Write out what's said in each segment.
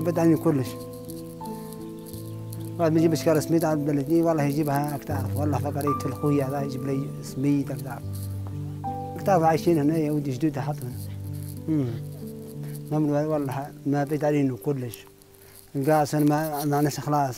بعد عني كلش. بعد ما يجيب إشكال سميد على بلدي والله يجيبها أكتاف. والله فقر يت الخوي هذا يجيب لي سميد أكتاف. أكتاف عايشين هنا يا ودي جدود ما من والله ما بعد علينا كلش. القاس أنا ما ناس خلاص.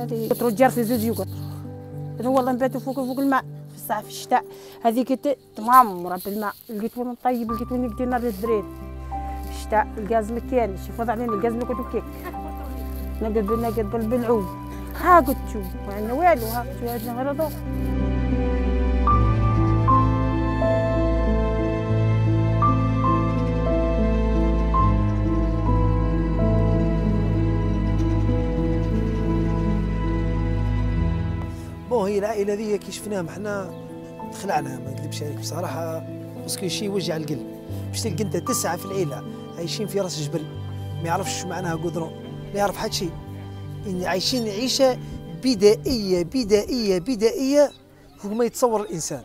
هذه ترجر في زوج يقول والله نباتوا فوق فوق الماء في الساعة في الشتاء. هذيك ت- معمرة بالماء لقيت وين طيب لقيت وين بدينا الدريد في الشتاء الغاز ما كانش شوف علينا الغاز ما كنت كيك. نقد بال- بالعود ها قلت شوف يعني والو ها شو هذا غير هذا Bon هي العائلة هذي كي شفناهم إحنا خلعنا ما نكذبش عليك بصراحة. parce que شيء يوجع القلب. باش تلقى انت تسعة في العيلة عايشين في راس جبل. ما يعرفش معناها قدرون لا يعرف حد شيء إن عايشين عيشة بدائية بدائية بدائية فوق ما يتصور الإنسان.